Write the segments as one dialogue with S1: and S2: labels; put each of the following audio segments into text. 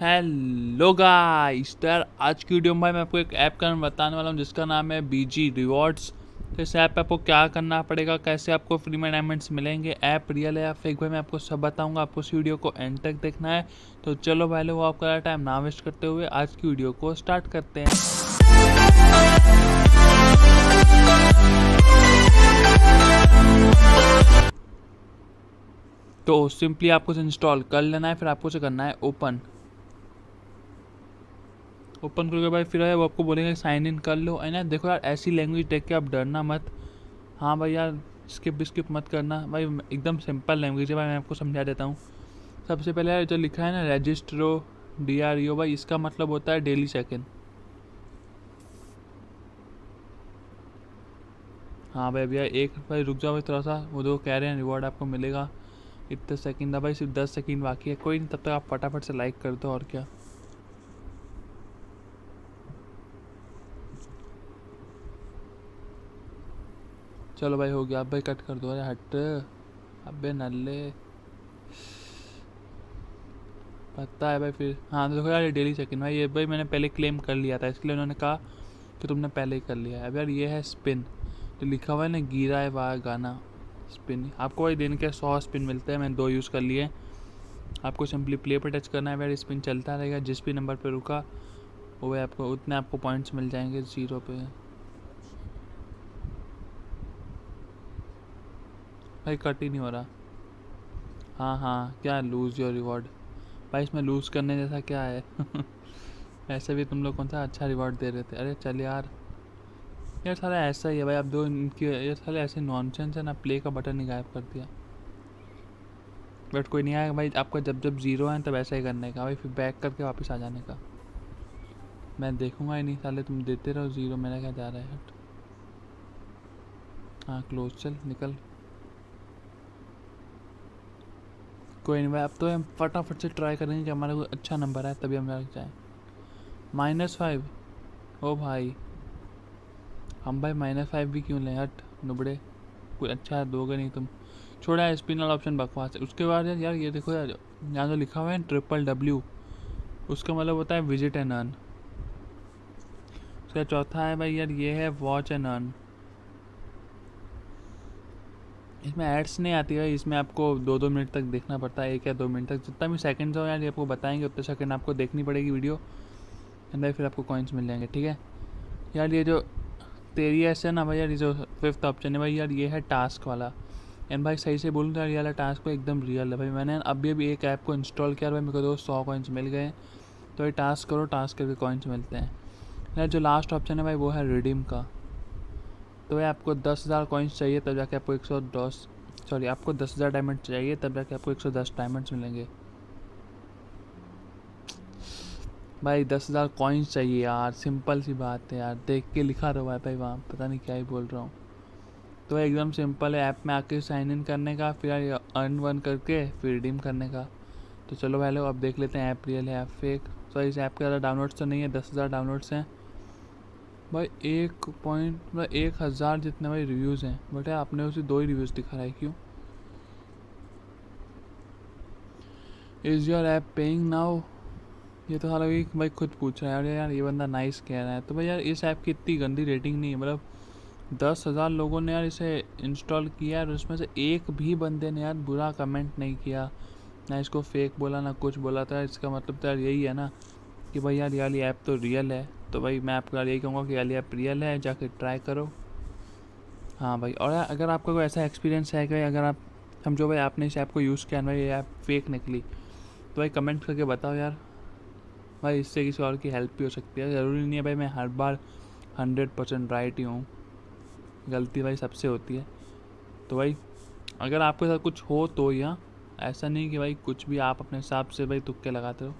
S1: Hello guys तो यार आज की वीडियो में भाई मैं आपको एक ऐप का बताने वाला हूँ, जिसका नाम है बीजी रिवॉर्ड्स तो इस ऐप पे आपको क्या करना पड़ेगा, कैसे आपको फ्री में डायमंड्स मिलेंगे, ऐप रियल है या फेक भाई मैं आपको सब बताऊँगा। आपको इस वीडियो को एंड तक देखना है। तो चलो भाई लोग, आपका टाइम ना वेस्ट करते हुए आज की वीडियो को स्टार्ट करते हैं। तो सिंपली आपको इसे इंस्टॉल कर लेना है, फिर आपको इसे करना है ओपन ओपन करके भाई फिर वो आपको बोलेंगे साइन इन कर लो। है ना? देखो यार, ऐसी लैंग्वेज देख के आप डरना मत। हाँ भाई यार स्किप स्किप मत करना। भाई, एकदम सिंपल लैंग्वेज है भाई, मैं आपको समझा देता हूँ। सबसे पहले यार जो लिखा है ना रजिस्ट्रो डी आर ओ भाई, इसका मतलब होता है डेली सेकेंड हाँ भाई भैया एक भाई रुक जाओ भाई थोड़ा सा वो जो कह रहे हैं रिवॉर्ड आपको मिलेगा। इतने सेकंड भाई, सिर्फ़ दस सेकंड बाकी है। कोई नहीं, तब तक आप फटाफट से लाइक कर दो, और क्या। चलो भाई, हो गया। अब भाई कट कर दो अरे हट। अबे नल्ले। पता है भाई फिर। हाँ तो देखो यार, ये डेली सेकंड भाई, ये भाई मैंने पहले क्लेम कर लिया था इसलिए उन्होंने कहा कि तुमने पहले ही कर लिया है। अब यार, ये है स्पिन तो लिखा हुआ है ना, गिरा है वाह गाना। स्पिन आपको भाई दिन के सौ स्पिन मिलते हैं, मैंने दो यूज़ कर लिए। आपको सिंपली प्ले पर टच करना है यार स्पिन चलता रहेगा, जिस भी नंबर पर रुका, वो आपको, उतने आपको पॉइंट्स मिल जाएँगे ज़ीरो पे। भाई कट ही नहीं हो रहा। हाँ हाँ क्या लूज़ योर रिवॉर्ड भाई, इसमें लूज़ करने जैसा क्या है? ऐसे भी तुम लोग कौन सा अच्छा रिवॉर्ड दे रहे थे? अरे, चल यार। यार सारा ऐसा ही है भाई, अब दो इनकी ये सारे ऐसे नॉनसेंस है ना प्ले का बटन ही गायब कर दिया। बट कोई नहीं आएगा भाई, आपका जब जब ज़ीरो है, तब ऐसा ही करने का। भाई, फिर बैक करके वापस आ जाने का। मैं देखूँगा ही नहीं, साले, तुम देते रहो ज़ीरो मेरा क्या जा रहा है? हट हाँ क्लोज चल, निकल। कोई नहीं भाई अब तो हम फटाफट से ट्राई करेंगे कि हमारा कोई अच्छा नंबर है तभी हम लग जाए। माइनस फाइव ओ भाई। हम भाई माइनस फाइव भी क्यों लें? हट, नुबड़े। कोई अच्छा है, दोगे नहीं तुम। छोड़ा है स्पिन वाला ऑप्शन बकवास है। उसके बाद यार, ये देखो यार, यहाँ जो लिखा हुआ है ट्रिपल डब्ल्यू उसका मतलब होता है विज़िट एंड अर्न उसका चौथा है भाई यार, ये है वॉच एंड अर्न इसमें एड्स नहीं आती है, इसमें आपको दो दो मिनट तक देखना पड़ता है, एक या दो मिनट तक। जितना भी सेकंड्स हो यार, ये आपको बताएँगे, उतने सेकंड आपको देखनी पड़ेगी वीडियो भाई फिर आपको कॉइन्स मिल जाएँगे, ठीक है? यार, ये जो तेरी ऐसे ना भाई, यार, ये जो फिफ्थ ऑप्शन है भाई, यार, ये है टास्क वाला। एंड भाई, सही से बोलूँ तो यार, ये वाला टास्क को एकदम रियल है भाई। मैंने अभी अभी एक ऐप को इंस्टॉल किया, भाई, मेरे को दो सौ कॉइन्स मिल गए। तो ये टास्क करो टास्क करके कॉइन्स मिलते हैं। यार, जो लास्ट ऑप्शन है भाई, वो है रिडीम का। तो भाई आपको दस हज़ार कॉइन्स चाहिए, तब जाके आपको एक सौ दस सॉरी आपको दस हज़ार डायमंड चाहिए, तब जाके आपको एक सौ दस डायमंड्स मिलेंगे। भाई दस हज़ार कॉइन्स चाहिए यार सिंपल सी बात है यार, देख के लिखा रहा है भाई वहाँ, पता नहीं क्या ही बोल रहा हूँ। तो एकदम सिंपल है ऐप में आके साइन इन करने का, फिर अर्न वन करके, फिर रिडीम करने का। तो चलो भाई लोग, अब देख लेते हैं ऐप रियल है ऐप फेक सो इस ऐप के ज़्यादा डाउनलोड्स तो नहीं है, दस हज़ार डाउनलोड्स हैं। भाई, एक पॉइंट मतलब एक हज़ार जितने भाई रिव्यूज़ हैं बट आपने उसे दो ही रिव्यूज़ दिखा रहा है क्यों? Is your app paying now ये तो हालाँकि भाई भाई खुद पूछ रहा है यार यार ये बंदा नाइस कह रहा है। तो भाई यार इस ऐप की इतनी गंदी रेटिंग नहीं है मतलब दस हज़ार लोगों ने यार इसे इंस्टॉल किया और उसमें से एक भी बंदे ने यार बुरा कमेंट नहीं किया। ना इसको फेक बोला, ना कुछ बोला था इसका मतलब तो यार यही है ना कि भाई यार यार ये ऐप तो रियल है। तो भाई मैं आपको यही कहूँगा कि यार ये ऐप रियल है, जाके ट्राई करो। हाँ भाई, और अगर आपका कोई ऐसा एक्सपीरियंस है कि अगर आप, समझो भाई आपने इस ऐप को यूज़ किया, भाई ये ऐप फेक निकली तो भाई कमेंट करके बताओ यार। भाई इससे किसी और की हेल्प भी हो सकती है। ज़रूरी नहीं है भाई मैं हर बार हंड्रेड परसेंट राइट ही हूँ। गलती भाई सबसे होती है। तो भाई, अगर आपके साथ कुछ हो तो या ऐसा नहीं कि भाई कुछ भी आप अपने हिसाब से भाई तुक्के लगाते हो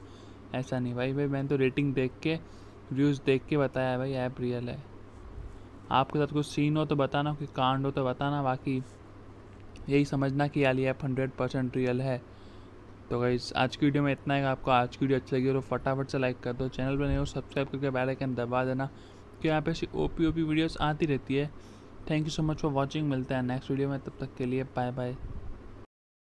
S1: ऐसा नहीं भाई भाई मैंने तो रेटिंग देख के व्यूज़ देख के बताया भाई ऐप रियल है। आपके साथ कुछ सीन हो तो बताना कोई कांड हो तो बताना, बाकी यही समझना कि यार ये ऐप हंड्रेड परसेंट रियल है। तो भाई आज की वीडियो में इतना है। आपको आज की वीडियो अच्छी लगी तो फटाफट से लाइक कर दो। चैनल पर नहीं हो सब्सक्राइब करके बेल आइकन दबा देना, क्योंकि यहाँ पे ऐसी O P O P videos आती रहती है। Thank you so much for watching मिलते हैं नेक्स्ट वीडियो में, तब तक के लिए बाय बाय